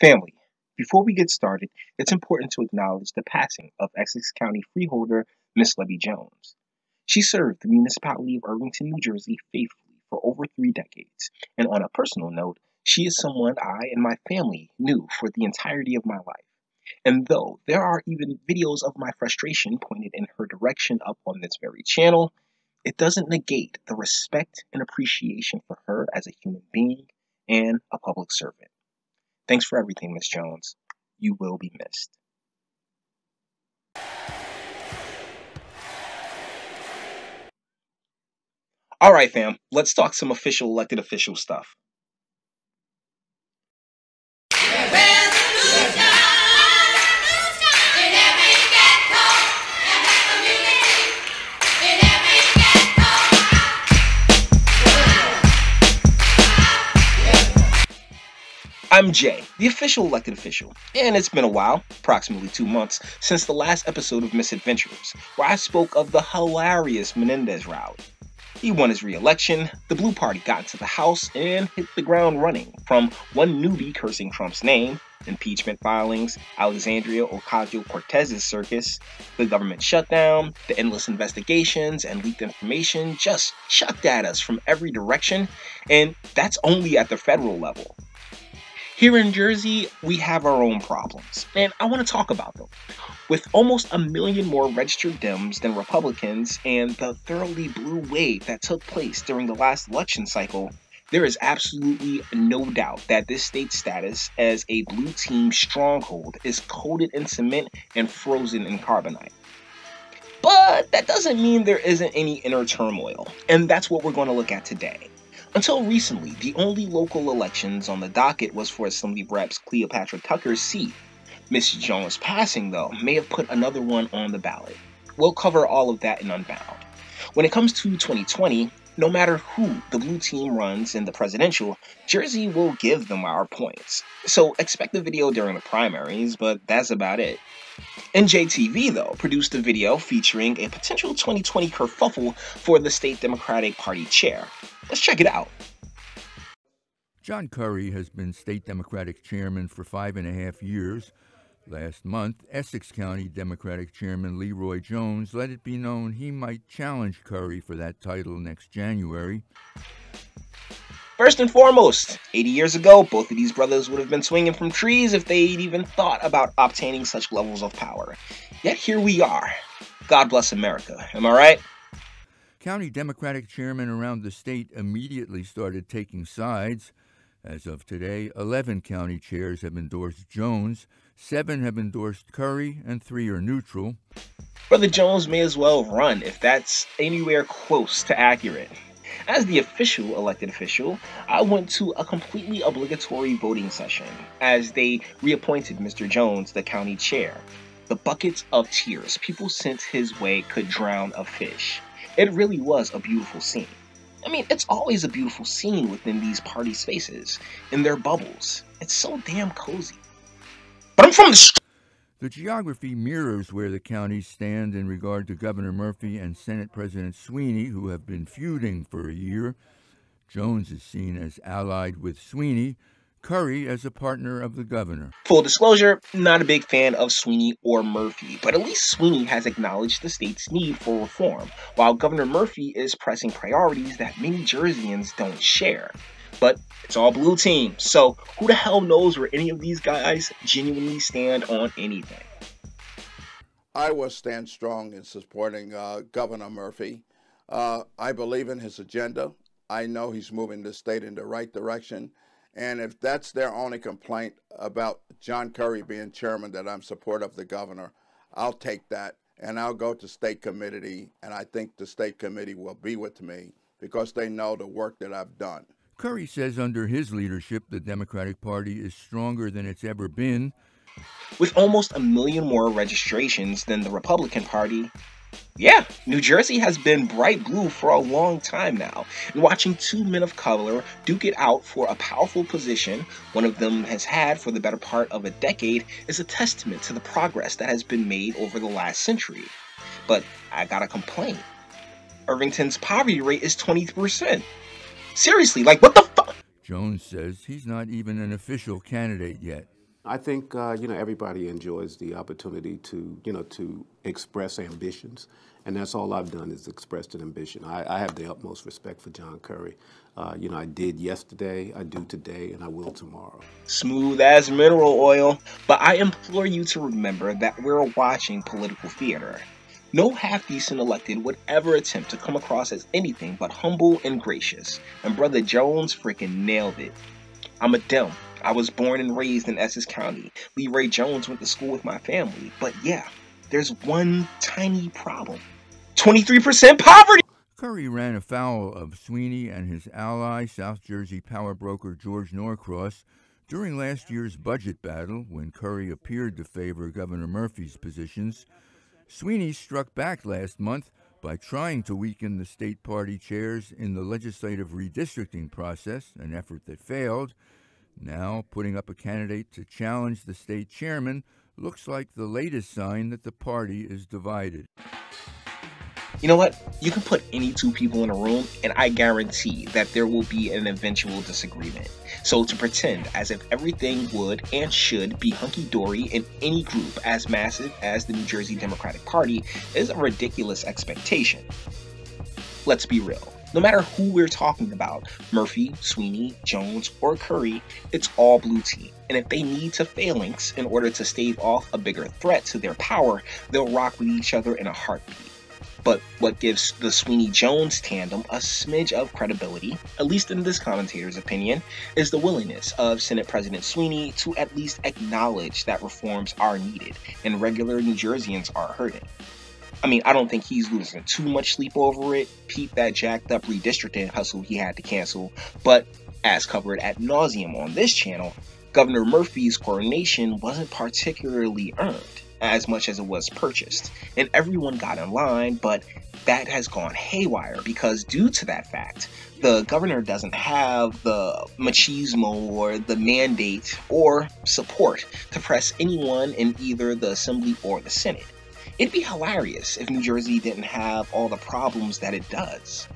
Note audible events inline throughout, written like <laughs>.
Family, before we get started, it's important to acknowledge the passing of Essex County freeholder Miss Lebby Jones. She served the municipality of Irvington, New Jersey faithfully for over three decades, and on a personal note, she is someone I and my family knew for the entirety of my life. And though there are even videos of my frustration pointed in her direction up on this very channel, it doesn't negate the respect and appreciation for her as a human being and a public servant. Thanks for everything, Miss Jones. You will be missed. All right, fam, let's talk some official elected official stuff. I'm Jae, the official elected official, and it's been a while, approximately two months, since the last episode of Misadventures, where I spoke of the hilarious Menendez rally. He won his re-election, the Blue Party got into the House and hit the ground running, from one newbie cursing Trump's name, impeachment filings, Alexandria Ocasio-Cortez's circus, the government shutdown, the endless investigations and leaked information just chucked at us from every direction, and that's only at the federal level. Here in Jersey, we have our own problems, and I want to talk about them. With almost a million more registered Dems than Republicans and the thoroughly blue wave that took place during the last election cycle, there is absolutely no doubt that this state's status as a blue team stronghold is coated in cement and frozen in carbonite. But that doesn't mean there isn't any inner turmoil, and that's what we're going to look at today. Until recently, the only local elections on the docket was for Assembly Reps Cleopatra Tucker's seat. Miss Jones' passing, though, may have put another one on the ballot. We'll cover all of that in Unbound. When it comes to 2020, no matter who the blue team runs in the presidential, Jersey will give them our points. So expect the video during the primaries, but that's about it. NJTV, though, produced a video featuring a potential 2020 kerfuffle for the state Democratic Party chair. Let's check it out. John Curry has been state Democratic chairman for five and a half years. Last month, Essex County Democratic Chairman Leroy Jones let it be known he might challenge Curry for that title next January. First and foremost, 80 years ago, both of these brothers would have been swinging from trees if they'd even thought about obtaining such levels of power. Yet here we are. God bless America, am I right? County Democratic chairmen around the state immediately started taking sides. As of today, 11 county chairs have endorsed Jones, seven have endorsed Curry, and three are neutral. Brother Jones may as well run if that's anywhere close to accurate. As the official elected official, I went to a completely obligatory voting session as they reappointed Mr. Jones the county chair. The buckets of tears people sent his way could drown a fish. It really was a beautiful scene. I mean, it's always a beautiful scene within these party spaces, in their bubbles. It's so damn cozy. But I'm from the. St- the geography mirrors where the counties stand in regard to Governor Murphy and Senate President Sweeney, who have been feuding for a year. Jones is seen as allied with Sweeney, Curry as a partner of the governor. Full disclosure, not a big fan of Sweeney or Murphy, but at least Sweeney has acknowledged the state's need for reform, while Governor Murphy is pressing priorities that many Jerseyans don't share. But it's all blue team, so who the hell knows where any of these guys genuinely stand on anything? I will stand strong in supporting uh, Governor Murphy. Uh, I believe in his agenda. I know he's moving the state in the right direction. And if that's their only complaint about John Curry being chairman, that I'm supportive of the governor, I'll take that and I'll go to state committee. And I think the state committee will be with me because they know the work that I've done. Curry says under his leadership, the Democratic Party is stronger than it's ever been. With almost a million more registrations than the Republican Party, yeah, New Jersey has been bright blue for a long time now, and watching two men of color duke it out for a powerful position one of them has had for the better part of a decade is a testament to the progress that has been made over the last century. But I got a complaint. Irvington's poverty rate is 20%. Seriously, like what the fuck? Jones says he's not even an official candidate yet. I think uh, you know everybody enjoys the opportunity to you know to express ambitions, and that's all I've done is expressed an ambition. I, I have the utmost respect for John Curry. Uh, you know, I did yesterday, I do today, and I will tomorrow. Smooth as mineral oil, but I implore you to remember that we're watching political theater. No half decent elected would ever attempt to come across as anything but humble and gracious, and Brother Jones freaking nailed it. I'm a Dem. I was born and raised in Essex County. Leroy Jones went to school with my family. But yeah, there's one tiny problem 23% poverty! Curry ran afoul of Sweeney and his ally, South Jersey power broker George Norcross, during last year's budget battle when Curry appeared to favor Governor Murphy's positions. Sweeney struck back last month by trying to weaken the state party chairs in the legislative redistricting process, an effort that failed. Now, putting up a candidate to challenge the state chairman looks like the latest sign that the party is divided. You know what? You can put any two people in a room, and I guarantee that there will be an eventual disagreement. So, to pretend as if everything would and should be hunky dory in any group as massive as the New Jersey Democratic Party is a ridiculous expectation. Let's be real. No matter who we're talking about, Murphy, Sweeney, Jones, or Curry, it's all blue team. And if they need to phalanx in order to stave off a bigger threat to their power, they'll rock with each other in a heartbeat. But what gives the Sweeney Jones tandem a smidge of credibility, at least in this commentator's opinion, is the willingness of Senate President Sweeney to at least acknowledge that reforms are needed and regular New Jerseyans are hurting. I mean, I don't think he's losing too much sleep over it. Peep that jacked up redistricting hustle he had to cancel. But as covered at nauseum on this channel, Governor Murphy's coronation wasn't particularly earned as much as it was purchased. And everyone got in line, but that has gone haywire because due to that fact, the governor doesn't have the machismo or the mandate or support to press anyone in either the assembly or the senate. It'd be hilarious if New Jersey didn't have all the problems that it does.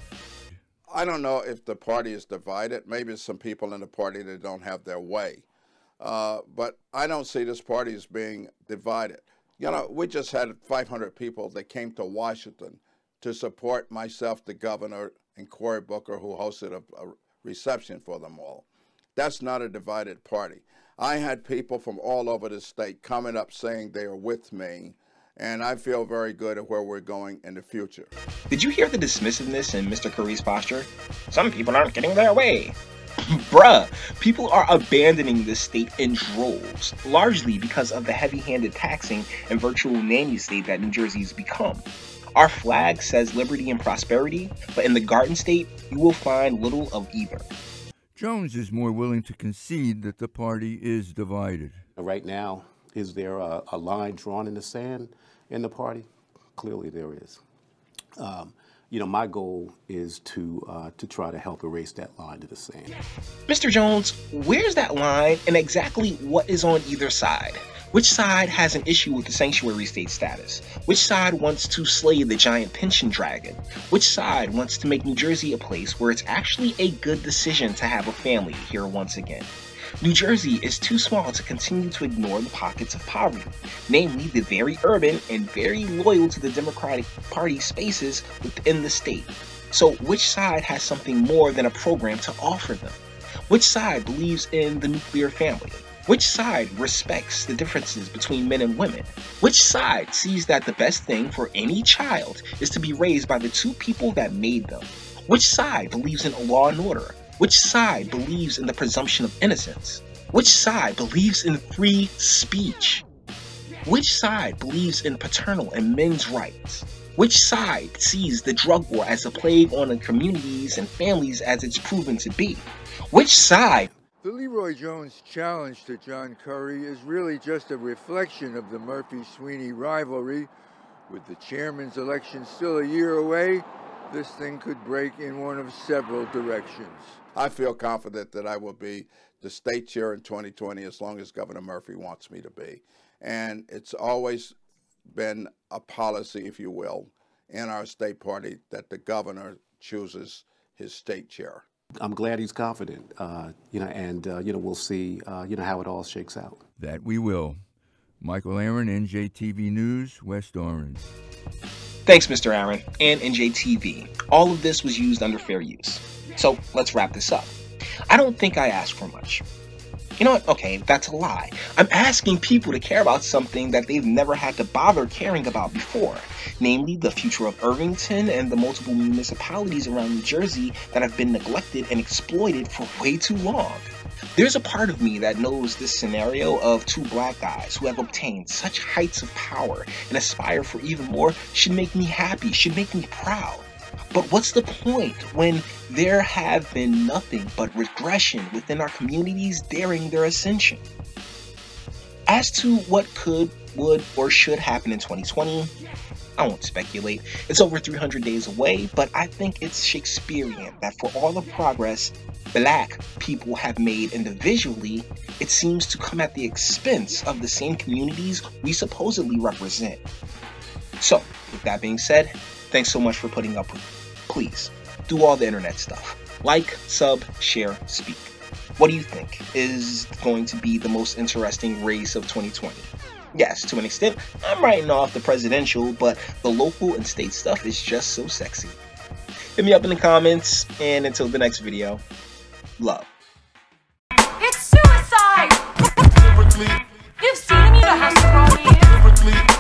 I don't know if the party is divided. Maybe some people in the party that don't have their way. Uh, but I don't see this party as being divided. You know, we just had 500 people that came to Washington to support myself, the governor, and Cory Booker, who hosted a, a reception for them all. That's not a divided party. I had people from all over the state coming up saying they are with me, and I feel very good at where we're going in the future. Did you hear the dismissiveness in Mr. Curry's posture? Some people aren't getting their way. <laughs> Bruh, people are abandoning this state in droves, largely because of the heavy handed taxing and virtual nanny state that New Jersey's become. Our flag says liberty and prosperity, but in the Garden State, you will find little of either. Jones is more willing to concede that the party is divided. Right now, is there a, a line drawn in the sand in the party? Clearly, there is. Um, you know, my goal is to uh, to try to help erase that line to the sand. Mr. Jones, where's that line and exactly what is on either side? Which side has an issue with the sanctuary state status? Which side wants to slay the giant pension dragon? Which side wants to make New Jersey a place where it's actually a good decision to have a family here once again? New Jersey is too small to continue to ignore the pockets of poverty, namely the very urban and very loyal to the Democratic Party spaces within the state. So, which side has something more than a program to offer them? Which side believes in the nuclear family? Which side respects the differences between men and women? Which side sees that the best thing for any child is to be raised by the two people that made them? Which side believes in a law and order? Which side believes in the presumption of innocence? Which side believes in free speech? Which side believes in paternal and men's rights? Which side sees the drug war as a plague on the communities and families as it's proven to be? Which side? The Leroy Jones challenge to John Curry is really just a reflection of the Murphy Sweeney rivalry. With the chairman's election still a year away, this thing could break in one of several directions. I feel confident that I will be the state chair in 2020 as long as Governor Murphy wants me to be. And it's always been a policy, if you will, in our state party that the governor chooses his state chair. I'm glad he's confident, uh, you know, and uh, you know we'll see, uh, you know, how it all shakes out. That we will. Michael Aron, NJTV News, West Orange. Thanks, Mr. Aron and NJTV. All of this was used under fair use. So let's wrap this up. I don't think I asked for much. You know what? Okay, that's a lie. I'm asking people to care about something that they've never had to bother caring about before, namely the future of Irvington and the multiple municipalities around New Jersey that have been neglected and exploited for way too long. There's a part of me that knows this scenario of two black guys who have obtained such heights of power and aspire for even more should make me happy, should make me proud. But what's the point when there have been nothing but regression within our communities during their ascension? As to what could, would, or should happen in 2020, I won't speculate. It's over 300 days away, but I think it's Shakespearean that for all the progress black people have made individually, it seems to come at the expense of the same communities we supposedly represent. So, with that being said, Thanks so much for putting up with me. Please do all the internet stuff like, sub, share, speak. What do you think is going to be the most interesting race of 2020? Yes, to an extent, I'm writing off the presidential, but the local and state stuff is just so sexy. Hit me up in the comments, and until the next video, love. It's suicide! You've seen me to how strong